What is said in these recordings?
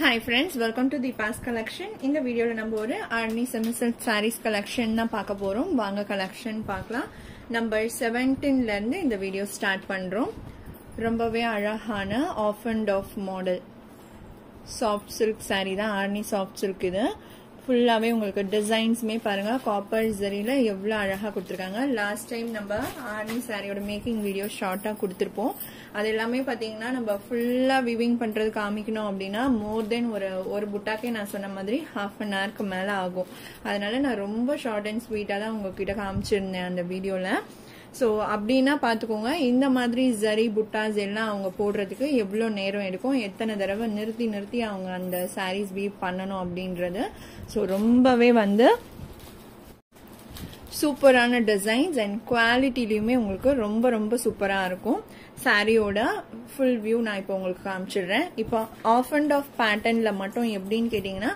Hi friends welcome to the boss collection இந்த வீடியோவில் நம்ம ஒரு ஆர்னி செமிசல் சாரீஸ் கலெக்ஷன் தான் பார்க்க போகிறோம் வாங்க கலெக்ஷன் பார்க்கலாம். நம்பர் செவன்டீன்லேருந்து இந்த வீடியோ ஸ்டார்ட் பண்ணுறோம் ரொம்பவே அழகான half and half model soft silk sari தான் ஆர்னி சாஃப்ட் சில்க் இது. ஃபுல்லாகவே உங்களுக்கு டிசைன்ஸுமே பாருங்கள் காப்பர் ஜரியில் எவ்வளோ அழகாக கொடுத்துருக்காங்க. லாஸ்ட் டைம் நம்ம ஆர்னி சாரியோட மேக்கிங் வீடியோ ஷார்ட்டாக கொடுத்துருப்போம். அது எல்லாமே பார்த்தீங்கன்னா நம்ம ஃபுல்லாக விவிங் பண்ணுறது காமிக்கணும் அப்படின்னா மோர் தென் ஒரு ஒரு புட்டாக்கே நான் சொன்ன மாதிரி ஹாஃப் அன் ஹவருக்கு மேலே ஆகும். அதனால நான் ரொம்ப ஷார்ட் அண்ட் ஸ்வீட்டாக தான் உங்ககிட்ட காமிச்சிருந்தேன் அந்த வீடியோவில் ஸோ அப்படின்னா பார்த்துக்கோங்க இந்த மாதிரி ஜரி புட்டாஸ் எல்லாம் அவங்க போடுறதுக்கு எவ்வளோ நேரம் எடுக்கும்? எத்தனை தடவை நிறுத்தி நிறுத்தி அவங்க அந்த சாரீஸ் வீவ் பண்ணணும் அப்படின்றது. ஸோ ரொம்பவே வந்து சூப்பரான டிசைன்ஸ் அண்ட் குவாலிட்டிலையுமே உங்களுக்கு ரொம்ப ரொம்ப சூப்பராக இருக்கும். சாரியோட ஃபுல் வியூ நான் இப்போ உங்களுக்கு காமிச்சிடுறேன். இப்போ ஆஃப் அண்ட் ஆஃப் பேட்டர்னில் மட்டும் எப்படின்னு கேட்டிங்கன்னா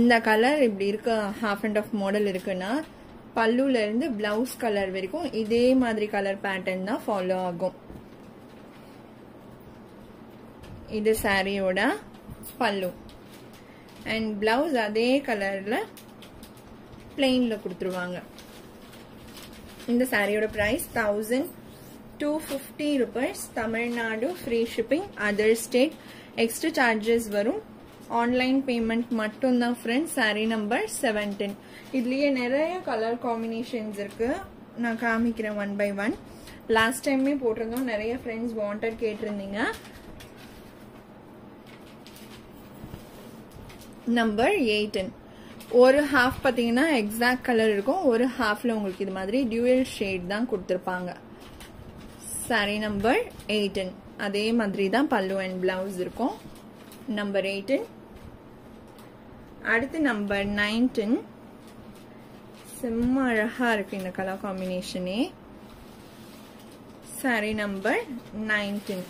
இந்த கலர் இப்படி இருக்க ஹாஃப் அண்ட் ஆஃப் மாடல் இருக்குன்னா பல்லுல இருந்து பிளவுஸ் கலர் வரைக்கும் இதே மாதிரி கலர் பேட்டர்ன் தான் ஃபாலோ ஆகும். இது சாரியோட பல்லு. அண்ட் பிளவுஸ் அதே கலர்ல பிளெயின்ல கொடுத்துருவாங்க. இந்த சாரியோட price thousand two fifty rupees Tamil Nadu free shipping other state extra charges வரும் ஆன்லைன் பேமெண்ட் மட்டும்தான் ஃப்ரெண்ட்ஸ் சாரி நம்பர் செவன்டீன் இதுலயே நிறைய கலர் காம்பினேஷன்ஸ் இருக்கு. நான் காமிக்கிறேன் ஒன் பை ஒன் லாஸ்ட் டைமே போட்டிருந்தோம். நிறைய ஃப்ரெண்ட்ஸ் வாண்டட் கேட்டிருந்தீங்க. நம்பர் எயிட்டன் ஒரு ஹாஃப் பார்த்தீங்கன்னா எக்ஸாக்ட் கலர் இருக்கும். ஒரு ஹாஃப்ல உங்களுக்கு இது மாதிரி டியூயல் ஷேட் தான் கொடுத்துருப்பாங்க. சாரி நம்பர் எயிட்டன் அதே மாதிரி தான் பல்லு அண்ட் பிளவுஸ் இருக்கும். நம்பர் எயிட்டன் அடுத்து நம்பர் நைன்டீன் செம்ம அழகா இருக்கு இந்த கலர் காம்பினேஷனே சாரி நம்பர் நைன்டீன்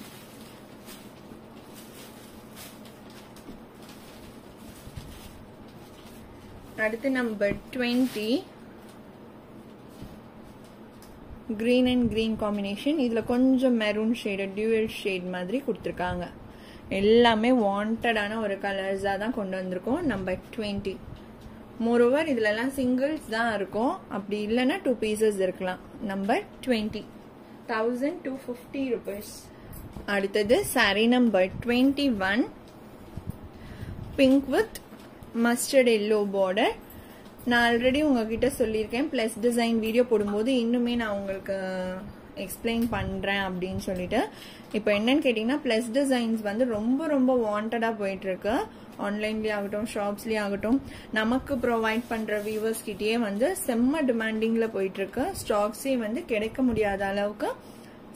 அடுத்து number twenty green and green combination இதில் கொஞ்சம் மெரூன் ஷேடு டியூவல் ஷேட் மாதிரி கொடுத்துருக்காங்க. எல்லாமே வாண்டடான ஒரு கலர்ஸாக தான் கொண்டு வந்திருக்கோம். நம்பர் டுவெண்ட்டி மோரோவர் இதுலலாம் சிங்கிள்ஸ் தான் இருக்கும். அப்படி இல்லைன்னா டூ பீசஸ் இருக்கலாம். Number twenty thousand two fifty rupees அடுத்தது sari number twenty one pink with mustard yellow border நான் ஆல்ரெடி உங்ககிட்ட சொல்லியிருக்கேன். ப்ளஸ் டிசைன் வீடியோ போடும்போது இன்னுமே நான் உங்களுக்கு எக்ஸ்பிளைன் பண்ணுறேன் அப்படின்னு சொல்லிட்டு இப்போ என்னன்னு கேட்டிங்கன்னா ப்ளஸ் டிசைன்ஸ் வந்து ரொம்ப ரொம்ப வாண்டடாக போயிட்டுருக்கு. ஆன்லைன்லேயே ஆகட்டும் ஷாப்ஸ்லேயே ஆகட்டும் நமக்கு ப்ரொவைட் பண்ணுற வியூவர்ஸ் கிட்டேயே வந்து செம்ம டிமாண்டிங்கில் போயிட்டுருக்கு. ஸ்டாக்ஸே வந்து கிடைக்க முடியாத அளவுக்கு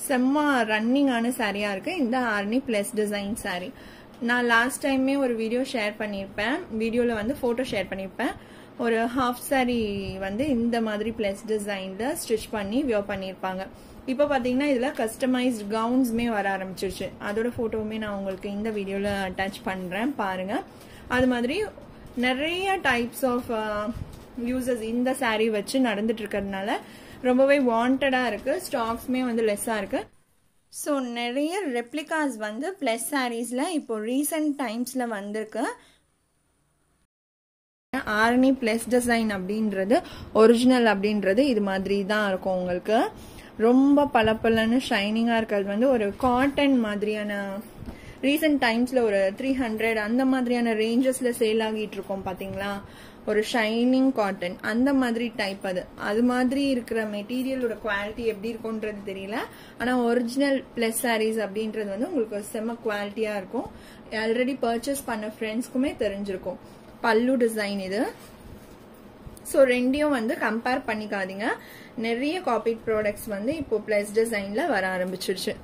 செம்ம ரன்னிங்கான சாரியாக இருக்குது இந்த ஆர்னி ப்ளஸ் டிசைன் சாரி நான் லாஸ்ட் டைமே ஒரு வீடியோ ஷேர் பண்ணியிருப்பேன். வீடியோவில் வந்து ஃபோட்டோ ஷேர் பண்ணியிருப்பேன். ஒரு ஹாஃப் சாரி வந்து இந்த மாதிரி ப்ளஸ் டிசைனில் ஸ்டிச் பண்ணி வியோ பண்ணியிருப்பாங்க. இப்போ பார்த்தீங்கன்னா இதில் கஸ்டமைஸ்ட் கவுன்ஸ்மே வர ஆரம்பிச்சிருச்சு. அதோட ஃபோட்டோவுமே நான் உங்களுக்கு இந்த வீடியோவில் அட்டாச் பண்ணுறேன் பாருங்கள் அது மாதிரி நிறைய டைப்ஸ் ஆஃப் யூசஸ் இந்த சாரீ வச்சு நடந்துட்டு இருக்கிறதுனால ரொம்பவே வாண்டடாக இருக்குது ஸ்டாக்ஸ்மே வந்து லெஸ்ஸாக இருக்குது ஸோ நிறைய ரெப்ளிகாஸ் வந்து ப்ளஸ் சாரீஸில் இப்போ ரீசெண்ட் டைம்ஸில் வந்திருக்கு. ஆரணி ப்ளஸ் டிசைன் அப்படின்றது ஒரிஜினல் அப்படின்றது இது மாதிரி தான் இருக்கும் உங்களுக்கு. ரொம்ப பளபளன்னு ஷைனிங்காக இருக்கிறது வந்து ஒரு காட்டன் மாதிரியான ரீசெண்ட் டைம்ஸில் ஒரு த்ரீ ஹண்ட்ரட் அந்த மாதிரியான ரேஞ்சஸில் சேல் ஆகிட்டு இருக்கோம் பார்த்தீங்களா ஒரு ஷைனிங் காட்டன் அந்த மாதிரி டைப் அது. அது மாதிரி இருக்கிற மெட்டீரியலோட குவாலிட்டி எப்படி இருக்கும்ன்றது தெரியல. ஆனால் ஒரிஜினல் ப்ளஸ் சாரீஸ் அப்படின்றது வந்து உங்களுக்கு செம்ம குவாலிட்டியாக இருக்கும். ஆல்ரெடி பர்ச்சேஸ் பண்ண ஃப்ரெண்ட்ஸ்க்குமே தெரிஞ்சிருக்கும். பல்லு டிசைன் இது. ஸோ ரெண்டையும் வந்து கம்பேர் பண்ணிக்காதீங்க. நிறைய காப்பிட் ப்ராடக்ட்ஸ் வந்து இப்போ ப்ளஸ் டிசைனில் வர ஆரம்பிச்சிருச்சு.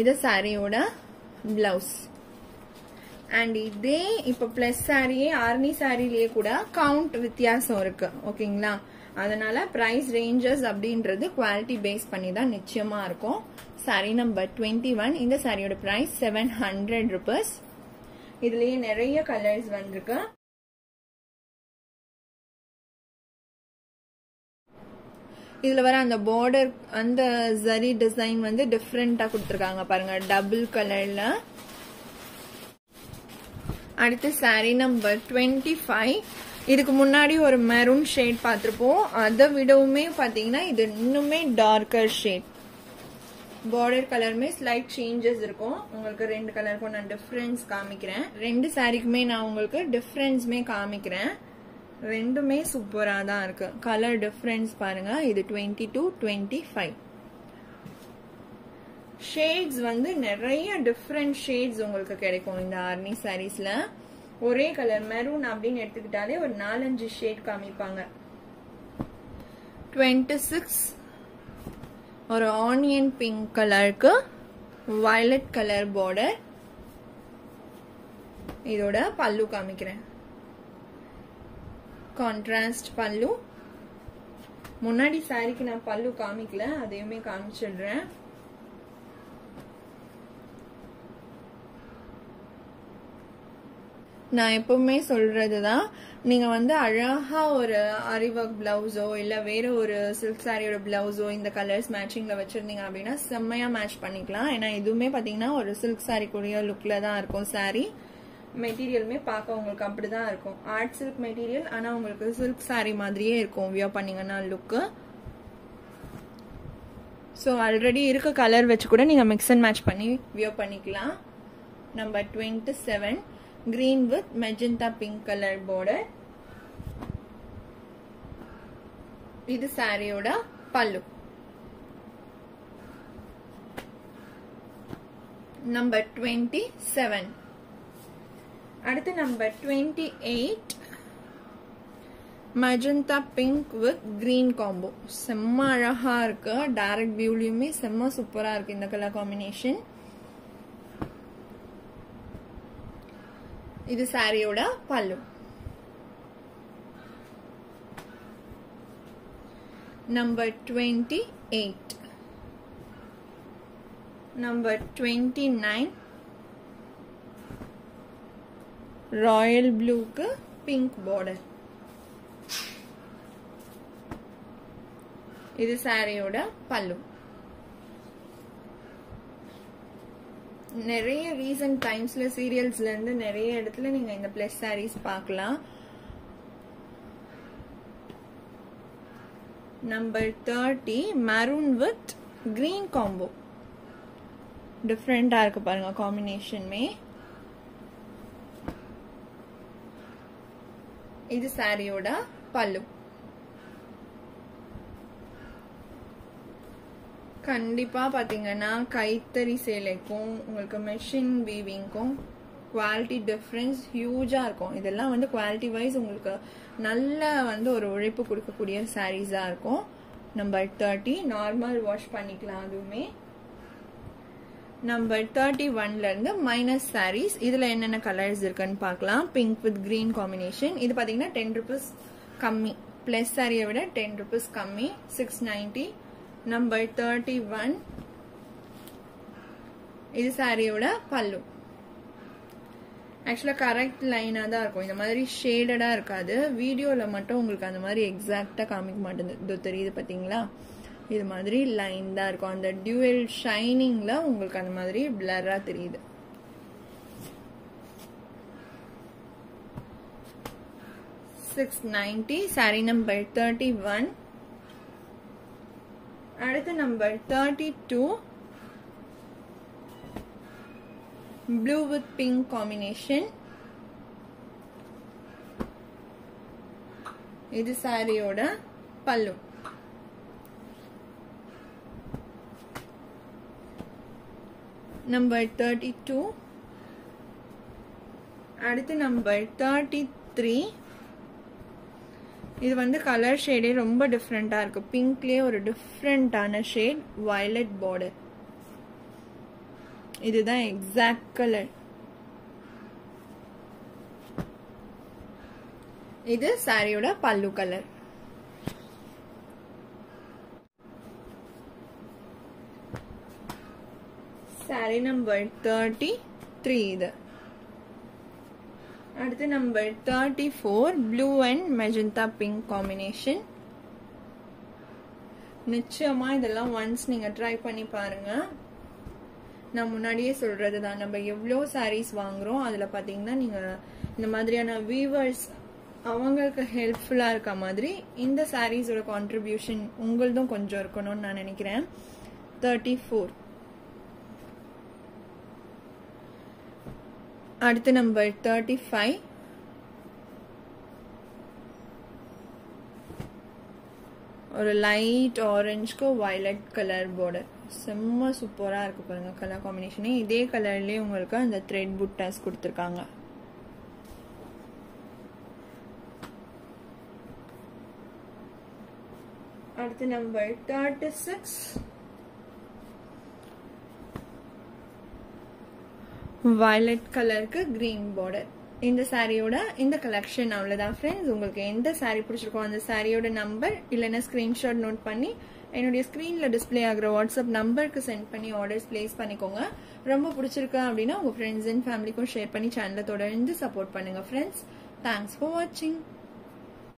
இது சாரியோட பிளவுஸ் அண்ட் இதே இப்போ ப்ளஸ் சாரியே ஆர்னி சாரிலேயே கூட கவுண்ட் வித்தியாசம் இருக்கு. ஓகேங்களா? அதனால ப்ரைஸ் ரேஞ்சஸ் அப்படின்றது குவாலிட்டி பேஸ் பண்ணி தான் நிச்சயமா இருக்கும். சாரி நம்பர் டுவெண்ட்டி ஒன் இந்த சாரியோட ப்ரைஸ் செவன் ஹண்ட்ரட் ருபீஸ் இதுலயே நிறைய கலர்ஸ் வந்திருக்கு. இதுல வர அந்த பார்டர் அந்த ஜரி டிசைன் வந்து டிஃப்ரெண்டா கொடுத்துருக்காங்க பாருங்க. டபுள் கலர்ல அடுத்து சாரீ நம்பர் டுவெண்ட்டி ஃபைவ் இதுக்கு முன்னாடி ஒரு மெரூன் ஷேட் பார்த்துருப்போம். அதை விடவுமே பார்த்தீங்கன்னா இது இன்னுமே டார்க்கர் ஷேட் பார்டர் கலருமே ஸ்லைட் சேஞ்சஸ் இருக்கும். உங்களுக்கு ரெண்டு கலருக்கும் நான் டிஃப்ரென்ஸ் காமிக்கிறேன். ரெண்டு சாரீக்குமே நான் உங்களுக்கு டிஃப்ரென்ஸுமே காமிக்கிறேன். ரெண்டுமே சூப்பராக தான் இருக்கு. கலர் டிஃப்ரென்ஸ் பாருங்க. இது twenty two twenty five shades வந்து நிறைய டிஃப்ரெண்ட் ஷேட்ஸ் உங்களுக்கு கிடைக்கும் இந்த ஆர்னி சாரீஸ்ல ஒரே கலர் மெரூன் அப்படின்னு எடுத்துக்கிட்டாலே ஒரு நாலஞ்சு ஷேட் காமிப்பாங்க. டுவெண்ட்டி சிக்ஸ் ஒரு ஆனியன் பிங்க் கலருக்கு வயலட் கலர் பார்டர் இதோட பல்லு காமிக்கிறேன். கான்ட்ராஸ்ட் பல்லு. முன்னாடி சாரிக்கு நான் பல்லு காமிக்கல அதையுமே காமிச்சிடுறேன். நான் எப்பவுமே சொல்றது தான் நீங்க வந்து அழகா ஒரு அரிவர்க் பிளவுஸோ இல்ல வேற ஒரு சில்க் சாரியோட பிளவுஸோ இந்த கலர்ஸ் மேட்சிங்ல வச்சிருந்தீங்க அப்படின்னா செம்மையா மேட்ச் பண்ணிக்கலாம். ஏன்னா இதுவுமே பாத்தீங்கன்னா ஒரு சில்க் சாரி கூடிய லுக்ல தான் இருக்கும் சாரி மெட்டீரியலுமே பார்க்க உங்களுக்கு அப்படி தான் இருக்கும். ஆர்ட் சில்க் மெட்டீரியல் ஆனால் உங்களுக்கு சில்க் சாரி மாதிரியே இருக்கும் வியர் பண்ணிங்கன்னா லுக்கு ஸோ ஆல்ரெடி இருக்க கலர் வச்சு கூட நீங்கள் மிக்ஸ் அண்ட் மேட்ச் பண்ணி வியர் பண்ணிக்கலாம். Number twenty seven green with magenta pink color border. இது சாரியோட பல்லு. நம்பர் டுவெண்ட்டி செவன் அடுத்து number twenty eight magenta pink with green combo செம்ம அழகா இருக்கு. டைரக்ட் வியூலயுமே செம்ம சூப்பரா இருக்கு இந்த கலர் காம்பினேஷன் இது சாரியோட pallu. Number twenty eight number twenty nine royal ப்ளூக்கு pink border இது சாரியோட பல்லு. நிறைய ரீசன்ட் டைம்ஸ்ல சீரியல்ஸ்ல இருந்து நிறைய இடத்துல நீங்க இந்த பிளஸ் சாரீஸ் பார்க்கலாம். Number thirty maroon with green combo டிஃப்ரெண்டா இருக்கு பாருங்க காம்பினேஷன்மே இது சாரியோட பல்லு கண்டிப்பா பாத்தீங்கன்னா கைத்தறி சேலைக்கும் உங்களுக்கு மெஷின் வீவிங்க்கும் குவாலிட்டி டிஃப்ரென்ஸ் ஹியூஜா இருக்கும். இதெல்லாம் வந்து குவாலிட்டி வைஸ் உங்களுக்கு நல்ல வந்து ஒரு உழைப்பு கொடுக்கக்கூடிய சாரீஸா இருக்கும். நம்பர் தேர்ட்டி நார்மல் வாஷ் பண்ணிக்கலாம். அதுவுமே நம்பர் தேர்ட்டி ஒன்ல இருந்து மைனஸ் சாரீஸ் இதுல என்னென்ன கலர்ஸ் இருக்குன்னு பார்க்கலாம். பிங்க் வித் கிரீன் காம்பினேஷன் இது பாத்தீங்கன்னா டென் ருபீஸ் கம்மி. ப்ளஸ் சாரியை விட டென் ருபீஸ் கம்மி. Six ninety number thirty one இது சாரியோட பல்லு. ஆக்சுவலாக கரெக்ட் லைனாக தான் இருக்கும். இந்த மாதிரி ஷேடடாக இருக்காது. வீடியோவில் மட்டும் உங்களுக்கு அந்த மாதிரி எக்ஸாக்டாக காமிக்க மாட்டேங்குது தெரியுது பார்த்தீங்களா இது மாதிரி லைன் தான் இருக்கும். அந்த டியூவல் ஷைனிங்கில் உங்களுக்கு அந்த மாதிரி பிளராக தெரியுது. Six ninety sari number thirty one அடுத்து number thirty two blue with pink combination இது சாரியோட பல்லு. நம்பர் தேர்ட்டி டூ அடுத்து நம்பர் தேர்ட்டி த்ரீ இது வந்து கலர் ஷேடே ரொம்ப டிஃப்ரெண்ட்டாக இருக்கு. பிங்க்லேயே ஒரு டிஃப்ரெண்ட்டான ஷேட் வயலட் பார்டர் இதுதான் எக்ஸாக்ட் கலர் இது சாரியோட pallu colour sari number thirty three இது அடுத்து number thirty four blue and magenta pink combination நிச்சயமா இதெல்லாம் ஒன்ஸ் நீங்க ட்ரை பண்ணி பாருங்க நான் முன்னாடியே சொல்றது தான் நம்ம எவ்வளோ சாரீஸ் வாங்குறோம் அதுல பாத்தீங்கன்னா நீங்க இந்த மாதிரியான வீவர்ஸ் அவங்களுக்கு ஹெல்ப்ஃபுல்லா இருக்க மாதிரி இந்த சாரீஸோட கான்ட்ரிபியூஷன் உங்களதும் கொஞ்சம் இருக்கணும்னு நான் நினைக்கிறேன் தேர்ட்டி ஃபோர் அடுத்து நம்பர் தேர்ட்டி ஃபைவ் ஒரு லைட் ஆரஞ்சுக்கு வயலட் கலர் பார்டர் செம்ம சூப்பராக இருக்கு பாருங்க கலர் காம்பினேஷனே இதே கலர்லேயே உங்களுக்கு அந்த த்ரெட் புட்டாஸ் கொடுத்துருக்காங்க. அடுத்து நம்பர் தேர்ட்டி சிக்ஸ் வயலட் கலருக்கு கிரீன் பார்டர் இந்த சாரியோட இந்த கலெக்ஷன் அவ்வளோதான் ஃப்ரெண்ட்ஸ் உங்களுக்கு எந்த சாரி பிடிச்சிருக்கோ அந்த சாரியோட நம்பர் இல்லைன்னா ஸ்க்ரீன்ஷாட் நோட் பண்ணி என்னுடைய ஸ்க்ரீனில் டிஸ்பிளே ஆகிற வாட்ஸ்அப் நம்பருக்கு சென்ட் பண்ணி ஆர்டர்ஸ் பிளேஸ் பண்ணிக்கோங்க. ரொம்ப பிடிச்சிருக்கா அப்படின்னா உங்கள் ஃப்ரெண்ட்ஸ் அண்ட் ஃபேமிலிக்கும் ஷேர் பண்ணி சேனலை தொடர்ந்து சப்போர்ட் பண்ணுங்கள் ஃப்ரெண்ட்ஸ் தேங்க்ஸ் ஃபார் வாட்சிங்